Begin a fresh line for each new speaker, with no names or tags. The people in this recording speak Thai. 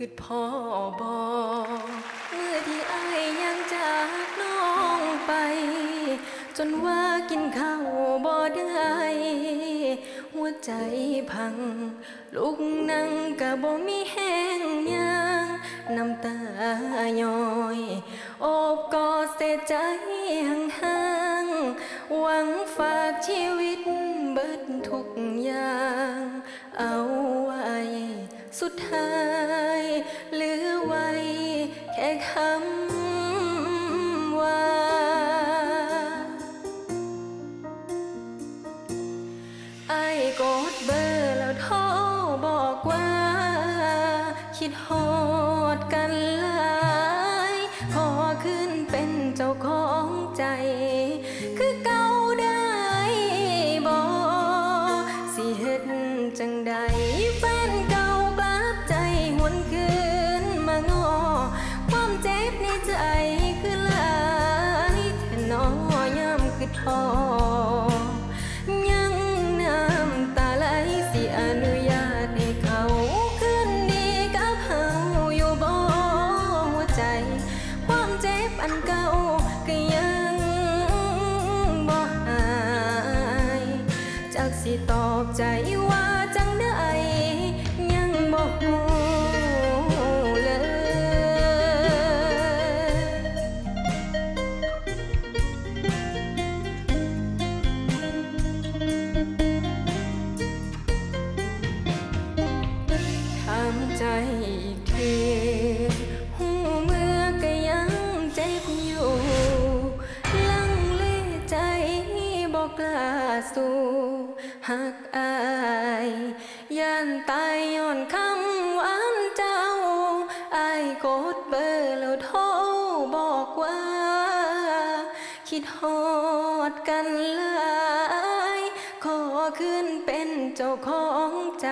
คือพ่อบอเมื่อที่ไอยังจากน้องไป จนว่ากินข้าวบ่ได้ หัวใจพัง ลูกนั่งกะบ่มีแห้งยางน้ำตาย้อยโอบกอดเสียใจห่างๆหวังฝากชีวิตเบิดทุกอย่าง เอาไว้สุดท้าย ค่คำว่า ไอ้กดเบอร์แล้วโทรบอกว่า คิดฮอด พอ ยังน้ำตาไหลสิอนุญาตให้เขาคืนดีกับเฮาอยู่บ่หัวใจ ความเจ็บอันเก่าก็ยังบ่หาย จากสิตอบใจว่า ใจอีกทีหูเมื่อก็ยังเจ็บอยู่ลังเลใจบอกกล้าสู้หักอายย่านตายย้อนคำหวานเจ้าอายกดเบอร์แล้วโทรบอกว่า คิดฮอดกันหลาย ขอขึ้นเป็นเจ้าของใจ